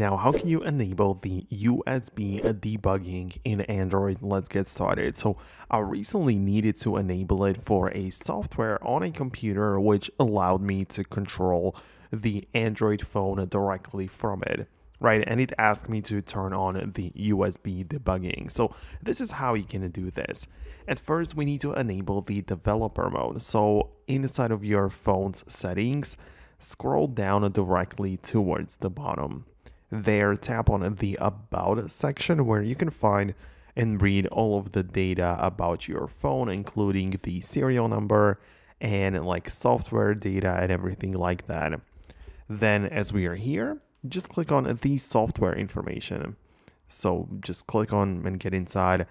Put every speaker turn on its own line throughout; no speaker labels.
Now, how can you enable the USB debugging in Android? Let's get started. So I recently needed to enable it for a software on a computer, which allowed me to control the Android phone directly from it right? And it asked me to turn on the USB debugging. So this is how you can do this. At first, we need to enable the developer mode. So inside of your phone's settings, scroll down directly towards the bottom there, tap on the About section where you can find and read all of the data about your phone, including the serial number and like software data and everything like that. Then, as we are here, just click on the software information. So just click on and get inside.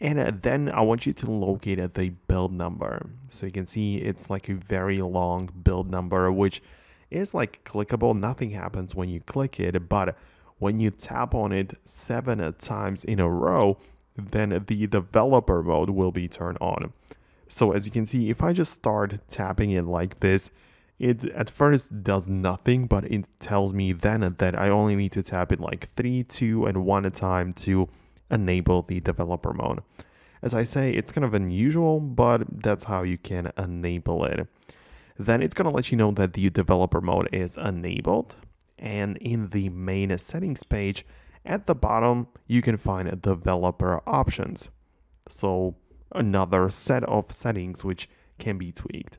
And uh, then I want you to locate the build number. So you can see it's like a very long build number, which is like clickable. Nothing happens when you click it, but when you tap on it seven times in a row, then the developer mode will be turned on. So as you can see, if I just start tapping it like this, it at first does nothing, but it tells me then that I only need to tap it like 3, 2, and 1 at a time to enable the developer mode. As I say, it's kind of unusual, but that's how you can enable it then it's going to let you know that the developer mode is enabled. And in the main settings page, at the bottom, you can find developer options. So another set of settings which can be tweaked.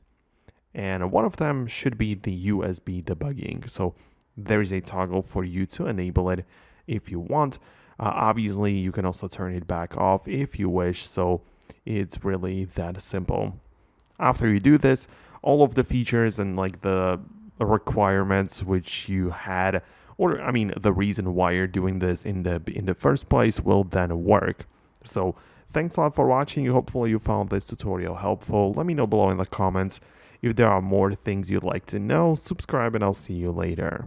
And one of them should be the USB debugging. So there is a toggle for you to enable it if you want. Uh, obviously, you can also turn it back off if you wish. So it's really that simple. After you do this, all of the features and like the requirements which you had or I mean the reason why you're doing this in the in the first place will then work. So thanks a lot for watching. Hopefully you found this tutorial helpful. Let me know below in the comments if there are more things you'd like to know. Subscribe and I'll see you later.